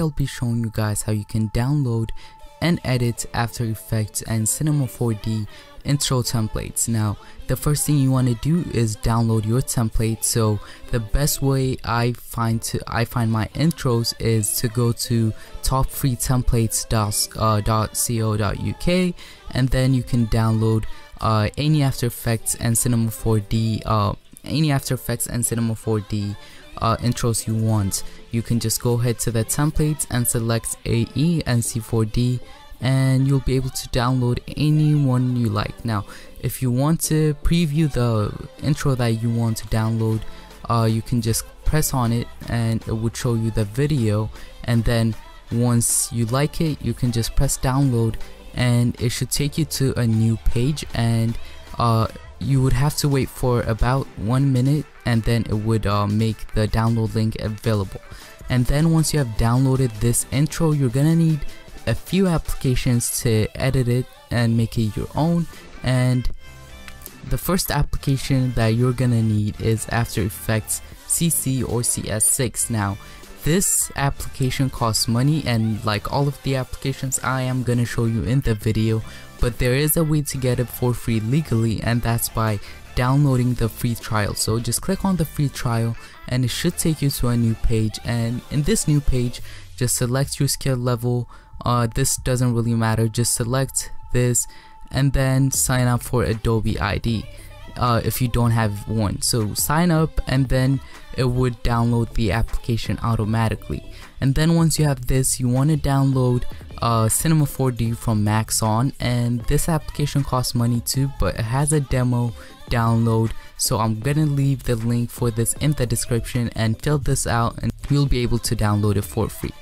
I'll be showing you guys how you can download and edit After Effects and Cinema 4D intro templates. Now the first thing you want to do is download your template so the best way I find to I find my intros is to go to topfreetemplates.co.uk uh, and then you can download uh, any After Effects and Cinema 4D uh, any After Effects and Cinema 4D uh, intros you want. You can just go ahead to the templates and select AE and C4D and you'll be able to download any one you like. Now, if you want to preview the intro that you want to download, uh, you can just press on it and it would show you the video and then once you like it, you can just press download and it should take you to a new page and uh, you would have to wait for about one minute and then it would uh, make the download link available. And then once you have downloaded this intro you're gonna need a few applications to edit it and make it your own. And the first application that you're gonna need is After Effects CC or CS6 now this application costs money and like all of the applications I am gonna show you in the video but there is a way to get it for free legally and that's by downloading the free trial. So just click on the free trial and it should take you to a new page. And in this new page just select your skill level. Uh, this doesn't really matter just select this and then sign up for Adobe ID uh, if you don't have one. So sign up and then it would download the application automatically. And then once you have this you want to download uh, Cinema 4D from Maxon and this application costs money too but it has a demo download. So I'm gonna leave the link for this in the description and fill this out and you'll be able to download it for free.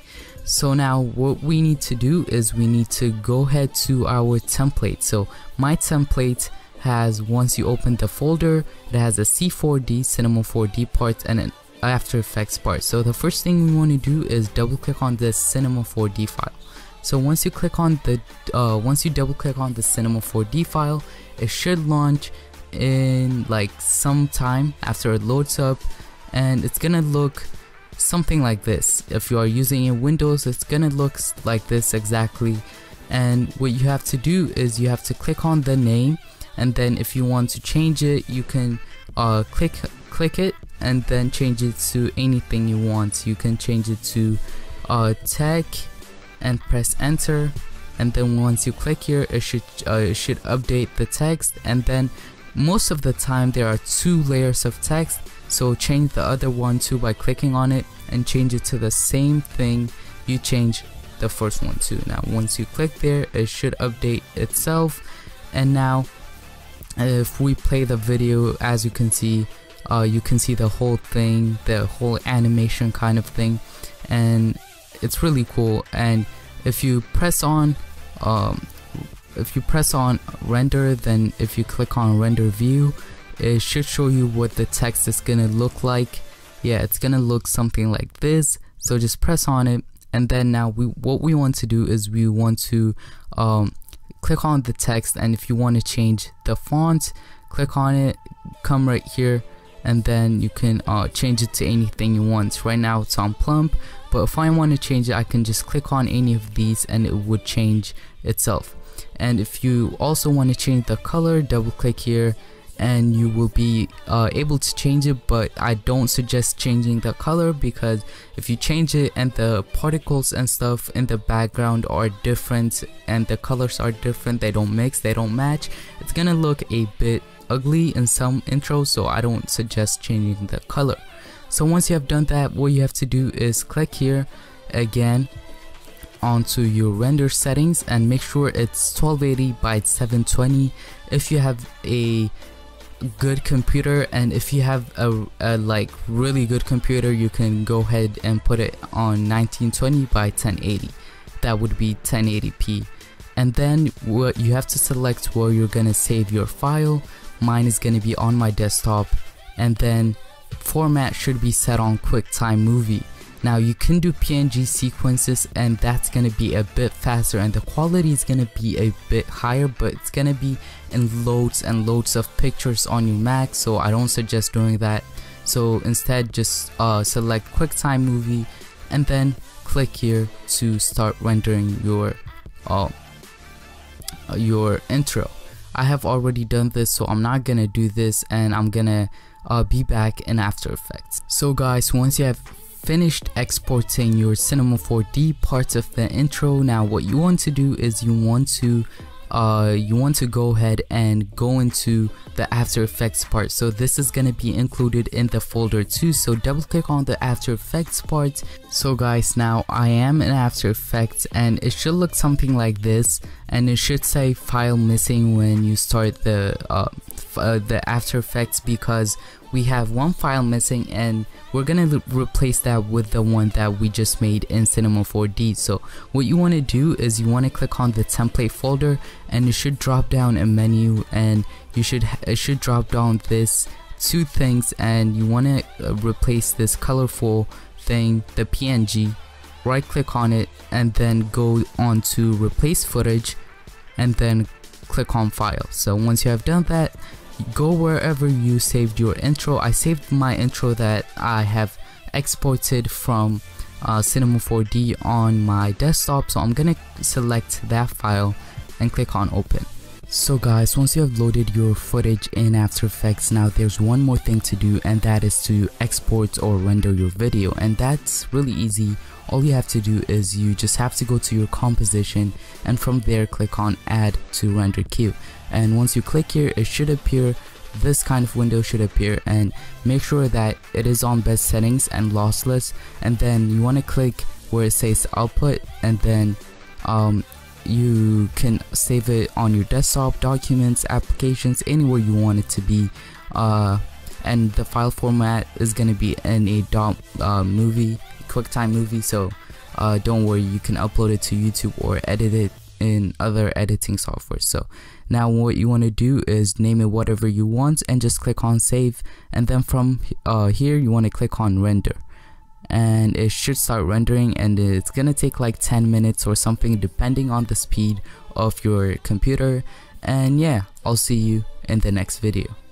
So now what we need to do is we need to go ahead to our template. So my template has once you open the folder it has a C4D Cinema 4D part and an After Effects part. So the first thing we want to do is double click on this Cinema 4D file. So once you click on the uh, once you double click on the Cinema 4D file it should launch in like some time after it loads up and it's gonna look something like this. If you are using in Windows it's gonna look like this exactly. And what you have to do is you have to click on the name and then if you want to change it you can uh, click click it and then change it to anything you want. You can change it to uh, tech and press enter. And then once you click here it should uh, it should update the text. And then most of the time there are two layers of text. So change the other one too by clicking on it and change it to the same thing you change the first one too now once you click there it should update itself. And now if we play the video as you can see uh, you can see the whole thing the whole animation kind of thing and it's really cool. And if you press on um, if you press on render then if you click on render view it should show you what the text is gonna look like. Yeah it's gonna look something like this. So just press on it. And then now we what we want to do is we want to um, click on the text and if you want to change the font click on it come right here and then you can uh, change it to anything you want. Right now it's on plump but if I want to change it I can just click on any of these and it would change itself. And if you also want to change the color double click here and you will be uh, able to change it but I don't suggest changing the color because if you change it and the particles and stuff in the background are different and the colors are different they don't mix they don't match it's gonna look a bit ugly in some intros so I don't suggest changing the color. So once you have done that what you have to do is click here again onto your render settings and make sure it's 1280 by 720 if you have a good computer and if you have a, a, like really good computer you can go ahead and put it on 1920 by 1080 that would be 1080p and then what you have to select where you're gonna save your file. Mine is gonna be on my desktop. And then format should be set on QuickTime Movie now you can do PNG sequences and that's gonna be a bit faster and the quality is gonna be a bit higher but it's gonna be in loads and loads of pictures on your Mac so I don't suggest doing that. So instead just uh, select QuickTime Movie and then click here to start rendering your uh, your intro I have already done this so I'm not gonna do this and I'm gonna uh, be back in After Effects so guys once you have finished exporting your Cinema 4D parts of the intro now what you want to do is you want to uh, you want to go ahead and go into the After Effects part. So this is going to be included in the folder too. So double click on the After Effects part. So guys, now I am in After Effects and it should look something like this. And it should say file missing when you start the uh, uh, the After Effects because we have one file missing and we're gonna replace that with the one that we just made in Cinema 4D so what you want to do is you want to click on the template folder and it should drop down a menu and you should it should drop down this two things and you want to uh, replace this colorful thing the PNG right click on it and then go on to replace footage and then click on file. So once you have done that go wherever you saved your intro. I saved my intro that I have exported from uh, Cinema 4D on my desktop. So I'm gonna select that file and click on open. So guys once you have loaded your footage in After Effects now there's one more thing to do and that is to export or render your video. And that's really easy all you have to do is you just have to go to your composition and from there click on add to render queue. And once you click here it should appear this kind of window should appear and make sure that it is on best settings and lossless and then you want to click where it says output and then um, you can save it on your desktop documents applications anywhere you want it to be. Uh, and the file format is going to be in a dot uh, movie quicktime movie so uh, don't worry you can upload it to YouTube or edit it in other editing software. So now what you want to do is name it whatever you want and just click on save and then from uh, here you want to click on render. And it should start rendering and it's gonna take like 10 minutes or something depending on the speed of your computer. And yeah I'll see you in the next video